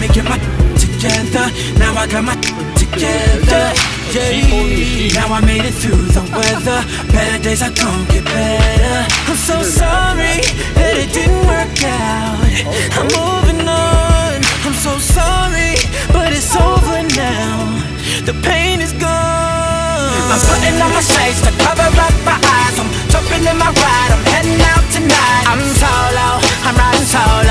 me get my together. Now I got my together. Yeah. Now I made it through the weather. Better days are gonna get better. I'm so sorry that it didn't work out. I'm moving on. I'm so sorry, but it's over now. The pain is gone. I'm putting on my shades to cover up my eyes. I'm jumping in my ride. I'm heading out tonight. I'm solo. I'm riding solo.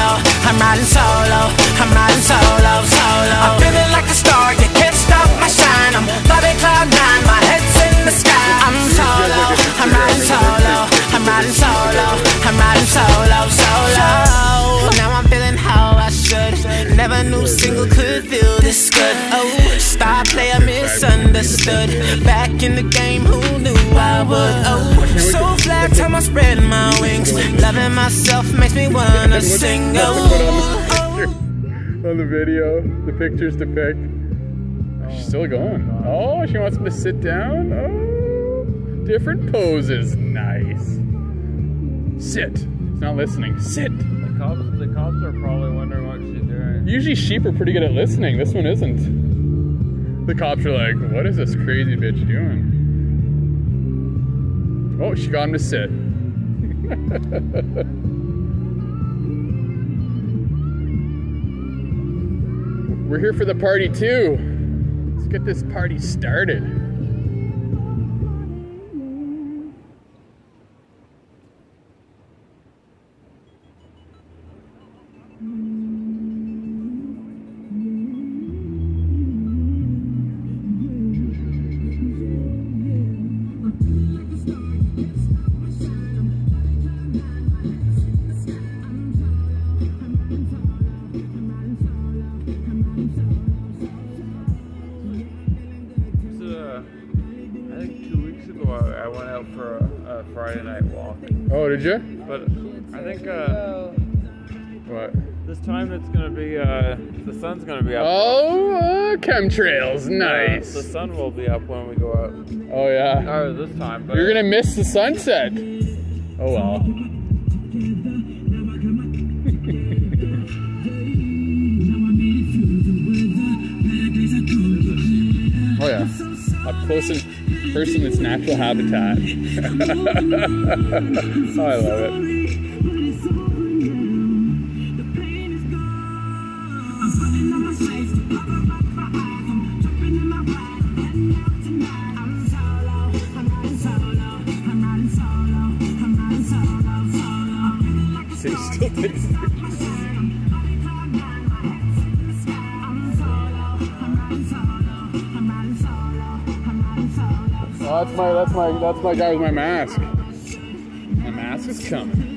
I'm riding solo. I'm riding solo, solo. I'm feeling like a star. You can't stop my shine. I'm flying cloud nine. My head's in the sky. I'm solo. I'm riding solo. I'm riding solo. I'm riding solo, solo. Now I'm feeling how I should. Never knew single could feel this good. Oh, star player misunderstood. Back in the game, who knew I would? Oh, so flat, time I spread my wings. Loving myself makes me wanna sing. Oh, oh. on the video, the pictures depict. She's still going. Oh, she wants me to sit down. Oh, different poses. Nice. Sit. She's not listening. Sit. The cops, the cops are probably wondering what she's doing. Usually sheep are pretty good at listening. This one isn't. The cops are like, what is this crazy bitch doing? Oh, she got him to sit. We're here for the party too. Let's get this party started. I, went out for a, a Friday night walk. Oh, did you? But I think uh, What? this time it's gonna be uh, the sun's gonna be up. Oh, uh, chemtrails. Nice. the sun will be up when we go out. Oh, yeah. Or this time, but You're gonna miss the sunset. Oh, well. Oh yeah, up close and person in its natural habitat. oh, I love it. that's my that's my that's my guy with my mask. My mask is coming.